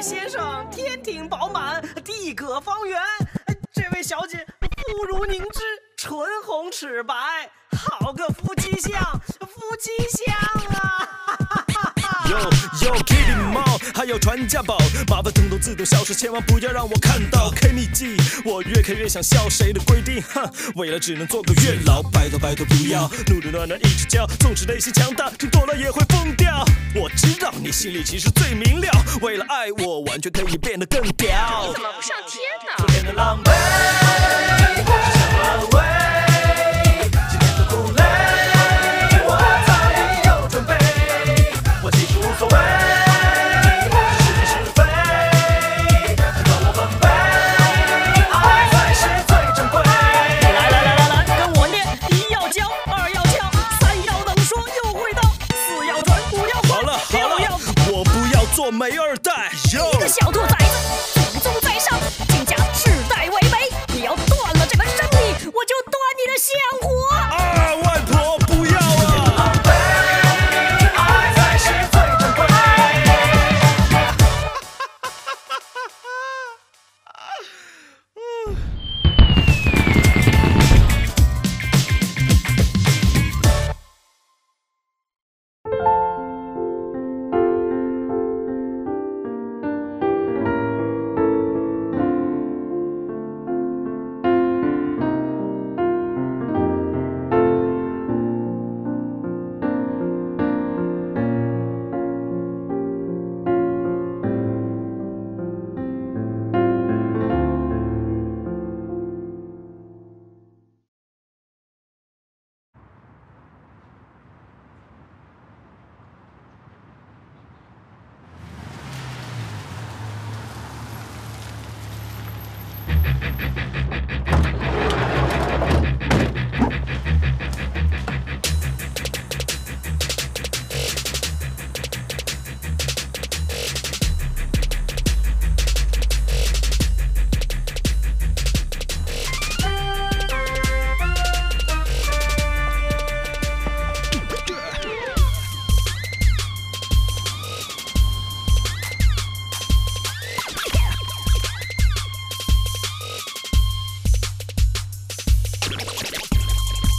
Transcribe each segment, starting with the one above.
先生天庭饱满，地阁方圆；这位小姐肤如凝脂，唇红齿白，好个夫妻相，夫妻相啊！哈哈哈哈，还有传家宝，麻烦统统自动消失，千万不要让我看到 K 秘籍，我越看越想笑，谁的规定？哼，未来只能做个月老，拜托拜托不要，怒怒暖暖一直叫，纵使内心强大，听多了也会疯掉。我知道你心里其实最明了，为了爱我，完全可以变得更屌。你怎么不上天呢？昨天的狼狈，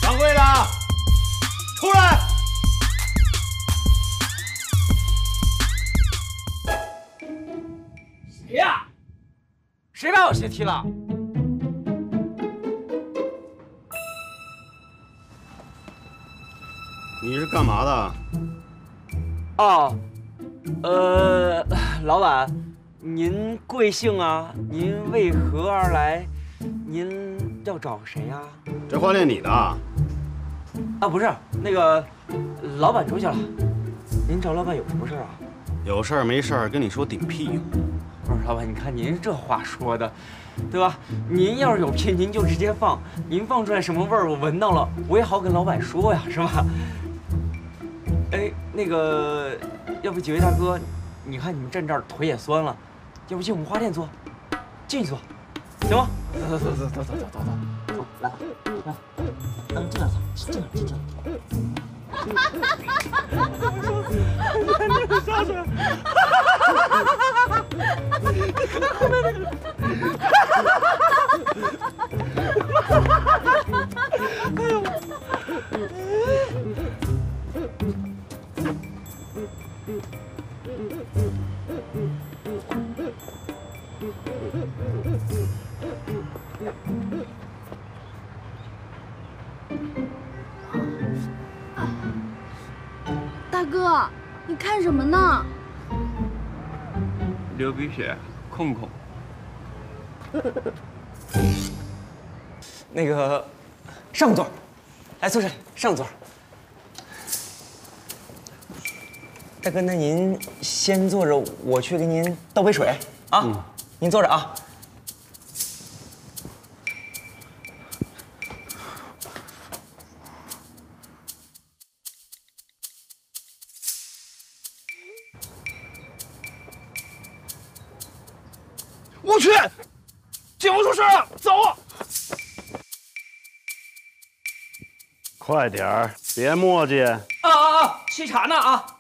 掌柜的，出来！谁呀？谁把我鞋踢了？你是干嘛的？哦，呃，老板，您贵姓啊？您为何而来？您要找谁呀、这花店你的？啊？不是，那个老板出去了。您找老板有什么事儿啊？有事儿没事儿跟你说顶屁用？不是，老板，你看您这话说的，对吧？您要是有屁，您就直接放。您放出来什么味儿，我闻到了，我也好跟老板说呀，是吧？哎，那个，要不几位大哥，你看你们站这儿腿也酸了，要不进我们花店坐，进去坐，行吗？走走走走走走走走走，走来，来，嗯，进来坐，进来进来。大哥，你看什么呢？流鼻血，控控。那个，上座，来坐这里，上座。大哥，那您先坐着，我去给您倒杯水啊。您坐着啊。我去，警方出事了，走！快点儿，别墨迹。啊啊啊！沏茶呢啊。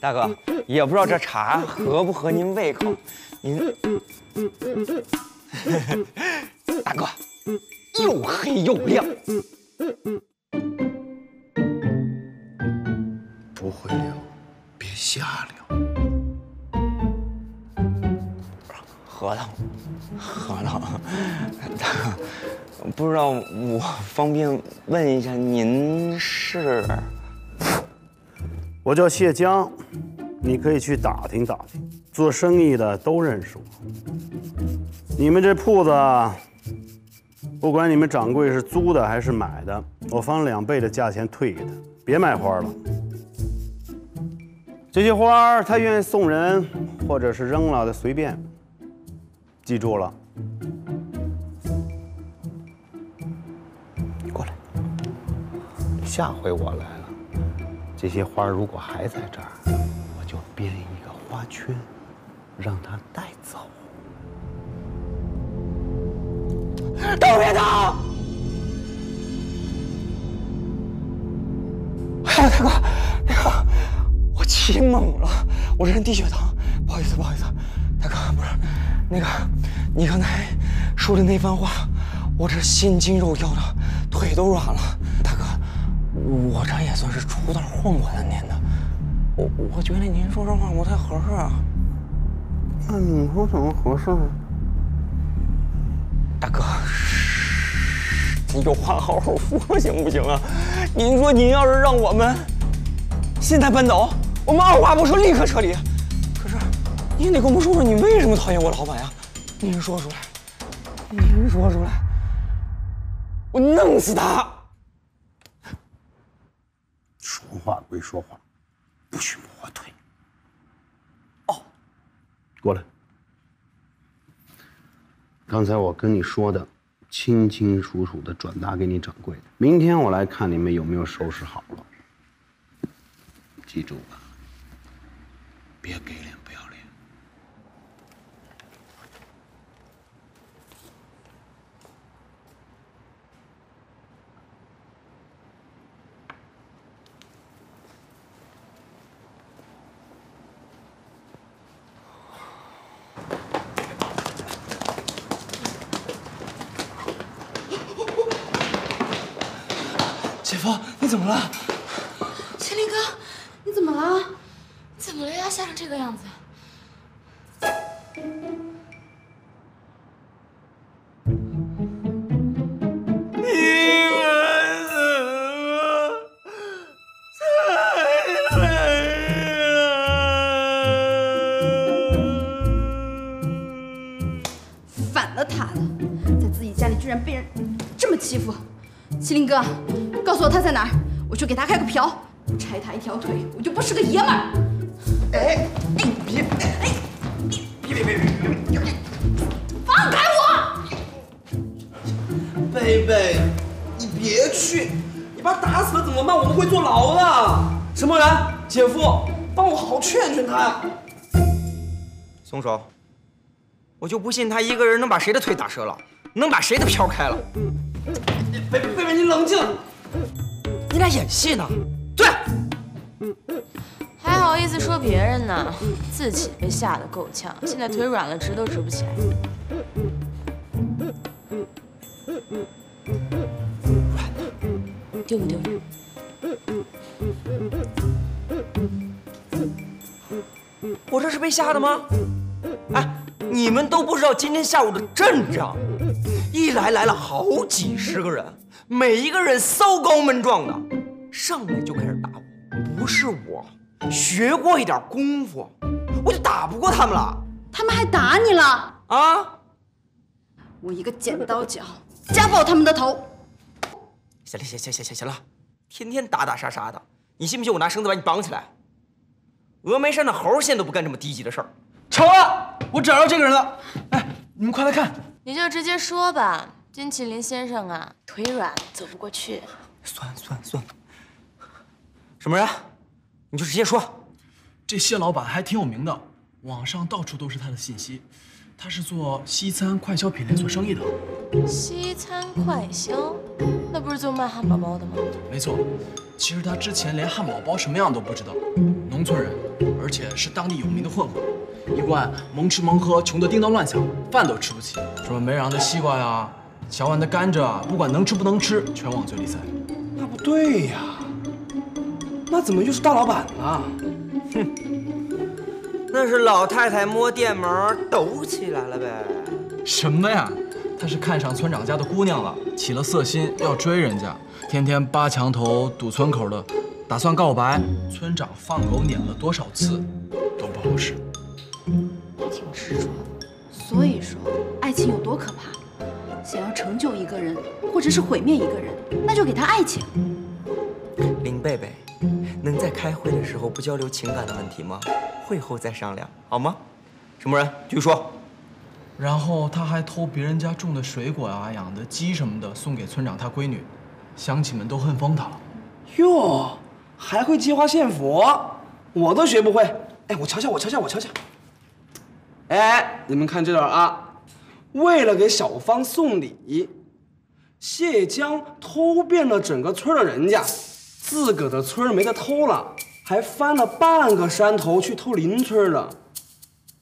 大哥，也不知道这茶合不合您胃口，您，大哥，又黑又亮，不会聊，别瞎聊。核桃，核桃，大哥，不知道我方便问一下您是？我叫谢江，你可以去打听打听，做生意的都认识我。你们这铺子，不管你们掌柜是租的还是买的，我翻两倍的价钱退给他，别卖花了。这些花他愿意送人，或者是扔了的随便。记住了，过来。下回我来。这些花如果还在这儿，我就编一个花圈，让它带走。都别走！哎呀，大哥，大哥，我气懵了，我这人低血糖，不好意思，不好意思，大哥，不是，那个，你刚才说的那番话，我这心惊肉跳的，腿都软了，我这也算是出道混过三年的，我我觉得您说这话不太合适啊。那你说怎么合适呢？大哥，你有话好好说行不行啊？您说您要是让我们现在搬走，我们二话不说立刻撤离。可是您得跟我们说说你为什么讨厌我老板呀？您说出来，您说出来，我弄死他！说话归说话，不许磨我腿。哦，过来。刚才我跟你说的，清清楚楚的转达给你掌柜的。明天我来看你们有没有收拾好了。记住啊，别给脸不要脸。姐夫，你怎么了？麒麟哥，你怎么了？怎么了呀？吓成这个样子。反了他了，在自己家里居然被人这么欺负。麒麟哥，告诉我他在哪儿，我去给他开个瓢，拆他一条腿，我就不是个爷们儿。哎，你别，哎，你别别别别别！放开我！贝贝，你别去，你把他打死了怎么办？我们会坐牢的。什么人？姐夫，帮我好好劝劝他呀。松手！我就不信他一个人能把谁的腿打折了，能把谁的瓢开了。贝贝贝，你冷静。你俩演戏呢？对。还好意思说别人呢？自己被吓得够呛，现在腿软了，直都直不起来。丢不丢人？我这是被吓的吗？哎，你们都不知道今天下午的阵仗，一来来了好几十个人，每一个人骚高闷壮的，上来就开始打我。不是我，学过一点功夫，我就打不过他们了。他们还打你了？啊！我一个剪刀脚，夹爆他们的头。行了，行行行行行了，天天打打杀杀的，你信不信我拿绳子把你绑起来？峨眉山的猴现在都不干这么低级的事儿。成了，我找到这个人了。哎，你们快来看！你就直接说吧，金麒麟先生啊，腿软走不过去。算了算了算了，什么人？你就直接说。这谢老板还挺有名的，网上到处都是他的信息。他是做西餐快消品连锁生意的。西餐快消，那不是就卖汉堡包的吗？没错，其实他之前连汉堡包什么样都不知道。农村人，而且是当地有名的混混，一贯蒙吃蒙喝，穷得叮当乱响，饭都吃不起。什么没瓤的西瓜呀，小碗的甘蔗啊，不管能吃不能吃，全往嘴里塞。那不对呀，那怎么又是大老板呢？那是老太太摸电门抖起来了呗。什么呀？她是看上村长家的姑娘了，起了色心要追人家，天天扒墙头堵村口的，打算告白。村长放狗撵了多少次，都不好使。挺执着。所以说，爱情有多可怕？想要成就一个人，或者是毁灭一个人，那就给他爱情。林贝贝，能在开会的时候不交流情感的问题吗？会后再商量，好吗？什么人？继续说。然后他还偷别人家种的水果啊、养的鸡什么的送给村长他闺女，乡亲们都恨疯他了。哟，还会接花献佛，我都学不会。哎，我瞧瞧，我瞧瞧，我瞧瞧。哎，你们看这段啊，为了给小芳送礼，谢江偷遍了整个村的人家，自个的村没得偷了，还翻了半个山头去偷邻村的。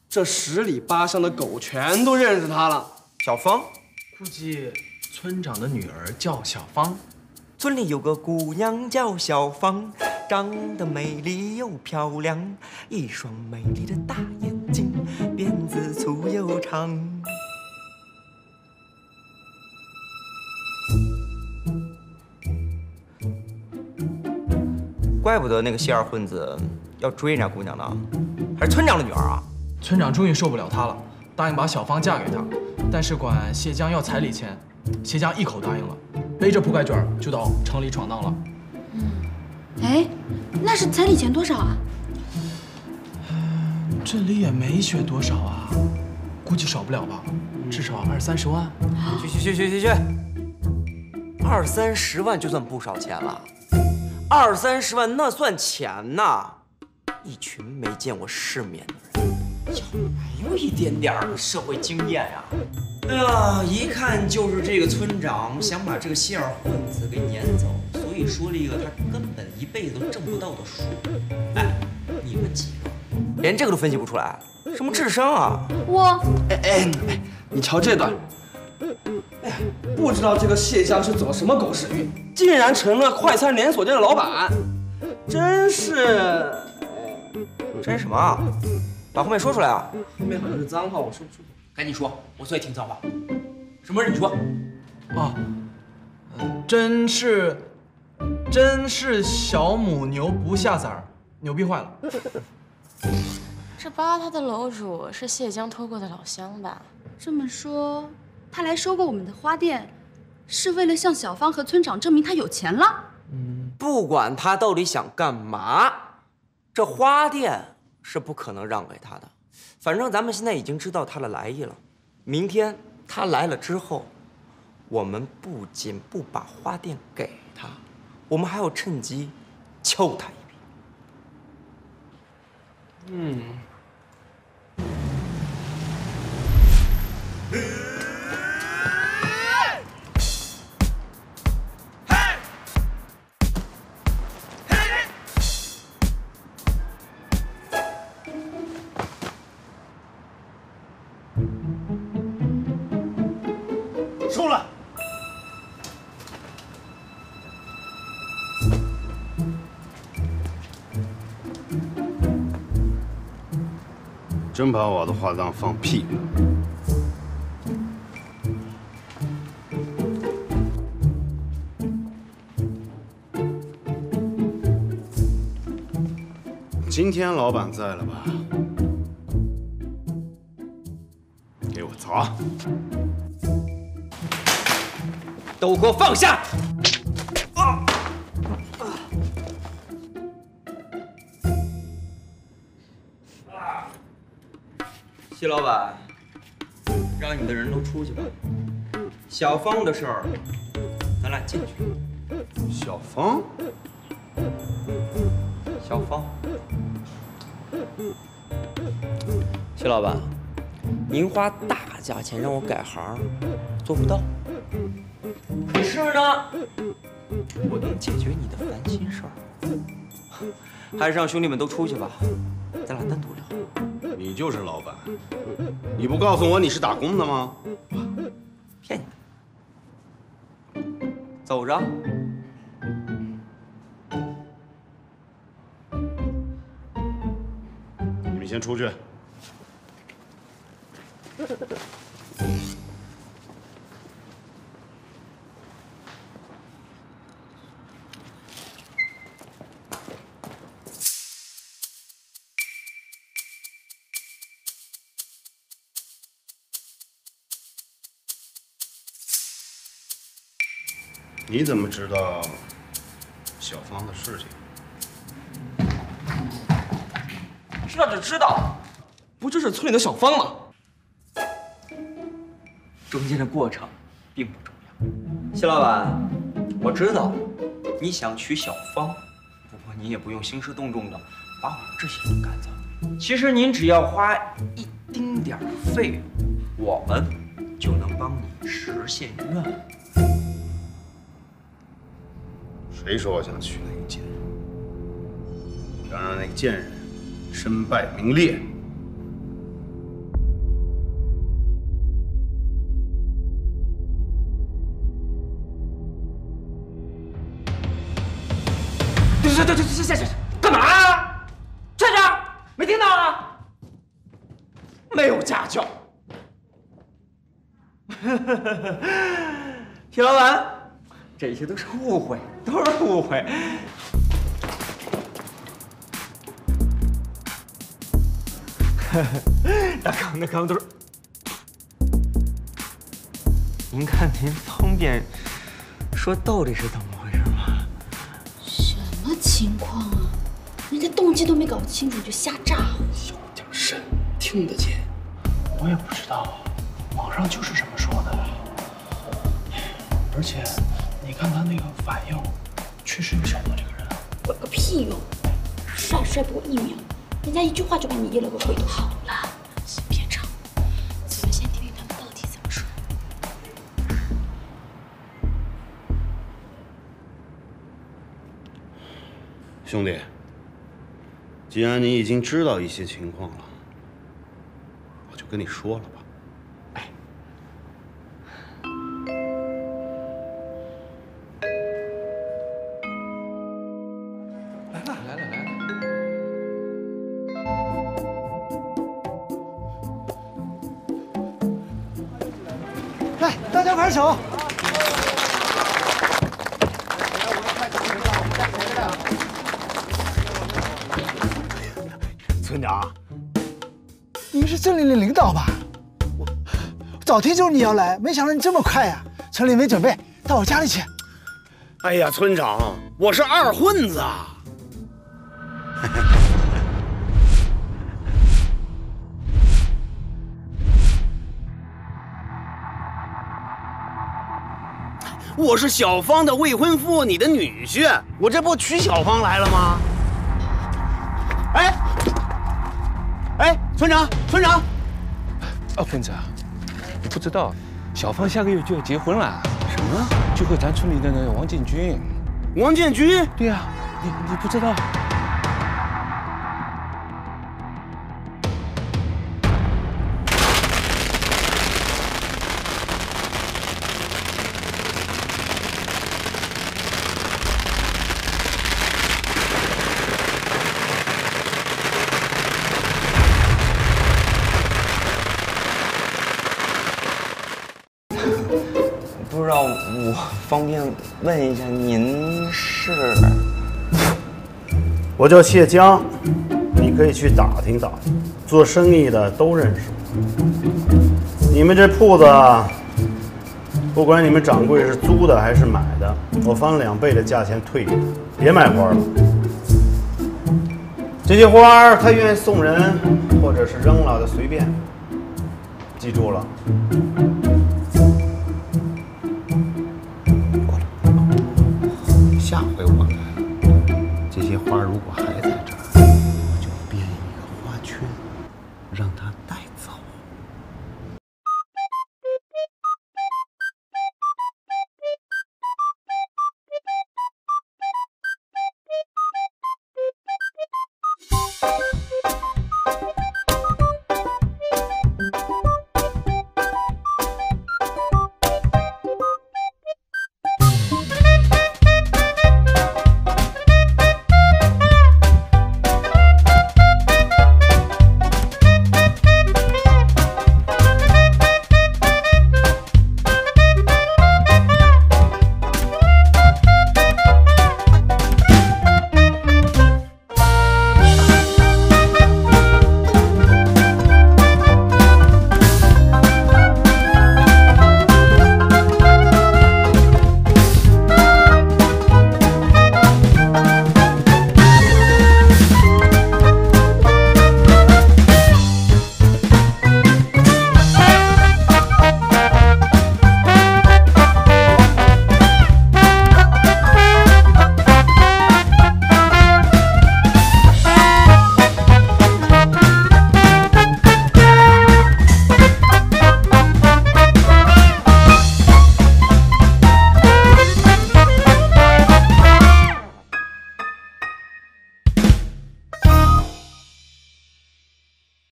这十里八乡的狗全都认识他了。小芳，估计村长的女儿叫小芳。村里有个姑娘叫小芳，长得美丽又漂亮，一双美丽的大眼睛，辫子粗又长。怪不得那个谢二混子要追人家姑娘呢，还是村长的女儿啊！村长终于受不了她了，答应把小芳嫁给他，但是管谢江要彩礼钱，谢江一口答应了，背着铺盖卷就到城里闯荡了。哎，那是彩礼钱多少啊？这里也没学多少啊，估计少不了吧，至少二三十万。去去去去去去，二三十万就算不少钱了，二三十万那算钱呐！一群没见过世面的人，没有一点点社会经验呀？哎呀，一看就是这个村长想把这个谢二混子给撵走，所以说了一个他根本一辈子都挣不到的数。哎，你们几个连这个都分析不出来，什么智商啊？我哎哎哎，你瞧这段。哎呀，不知道这个谢江是走了什么狗屎运，竟然成了快餐连锁店的老板，真是。真什么啊？把后面说出来啊！后面好像是脏话，我说不出。赶紧说，我最爱听脏话。什么人？你说。啊，真是，真是小母牛不下崽儿，牛逼坏了。这扒他的楼主是谢江偷过的老乡吧？这么说，他来收购我们的花店，是为了向小芳和村长证明他有钱了？嗯，不管他到底想干嘛，这花店。是不可能让给他的，反正咱们现在已经知道他的来意了。明天他来了之后，我们不仅不把花店给他，我们还要趁机敲他一笔。嗯。出来真把我的话当放屁今天老板在了吧？给我砸！都给我放下！啊谢老板，让你的人都出去吧。小芳的事儿，咱俩进去。小芳，小芳。谢老板，您花大价钱让我改行，做不到。可是呢，我能解决你的烦心事儿。还是让兄弟们都出去吧，咱俩单独聊。你就是老板，你不告诉我你是打工的吗？骗你。走着。你们先出去。你怎么知道小芳的事情？知道就知道，不就是村里的小芳吗？中间的过程并不重要。谢老板，我知道你想娶小芳，不过你也不用兴师动众的把我们这些人赶走。其实您只要花一丁点儿费用，我们就能帮你实现愿望。谁说我想娶那个贱人？我要让那个贱人身败名裂。没有家教。铁老板，这些都是误会，都是误会。大刚，那刚都是。您看您方便说到底是怎么回事吗？什么情况啊？人家动机都没搞清楚就瞎炸听得见。我也不知道，网上就是这么说的。而且，你看他那个反应，确实有小莫这个人啊。有个屁用！帅帅不过一秒，人家一句话就把你噎了个回头。好了，先别吵，咱们先听听他们到底怎么说。兄弟，既然你已经知道一些情况了，跟你说了吧。镇里的领导吧？我早听说你要来，没想到你这么快呀、村里没准备，到我家里去。哎呀，村长，我是二混子啊。我是小芳的未婚夫，你的女婿，我这不娶小芳来了吗？哎，村长，村长，二，混子啊，你不知道，小芳下个月就要结婚了，什么？就和咱村里的那个王建军。王建军？对呀、你你不知道？问一下，您是？我叫谢江，你可以去打听打听，做生意的都认识。你们这铺子，不管你们掌柜是租的还是买的，我翻两倍的价钱退给他，别买花了。这些花他愿意送人，或者是扔了的随便。记住了。花如果还在